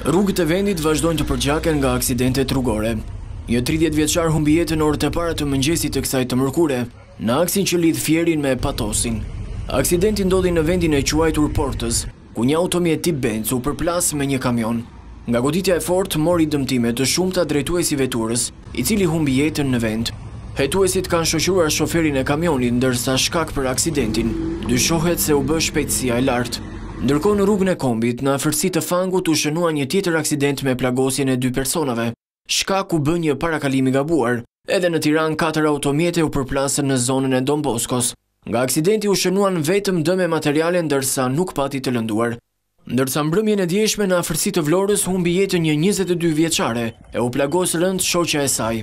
Rrugët e vendit vazhdojnë të përgjaken nga aksidentet rrugore. Një 30 vjeçar humbi jetën orët e para të mëngjesit të kësaj të mërkure, në aksin që lidh Fierin me Patosin. Aksidenti ndodhi në vendin e quajtur Portëz, ku një automjet tip Benz u përplas me një kamion. Nga goditja e fortë mori dëmtime të shumta drejtuesi i veturës, i cili humbi jetën në vend. Hetuesit kanë shoqëruar shoferin e kamionit, ndërsa shkak për aksidentin dyshohet se u bë shpejtësia e lartë. Ndërkohë në rrugën e Kombit, në afërsi të Fangut u shënua një tjetër aksident me plagosjen e dy personave. Shkak u bë një parakalim i gabuar. Edhe në Tiranë katër automjete u përplasën në zonën e Don Boskos. Nga aksidenti u shënuan vetëm dëme materiale ndërsa nuk pati të lënduar. Ndërsa mbrëmjen e djeshme në afërsi të Vlorës humbi jetën një njëzet e dy vjeçare e u plagos rëndë shoqja e saj.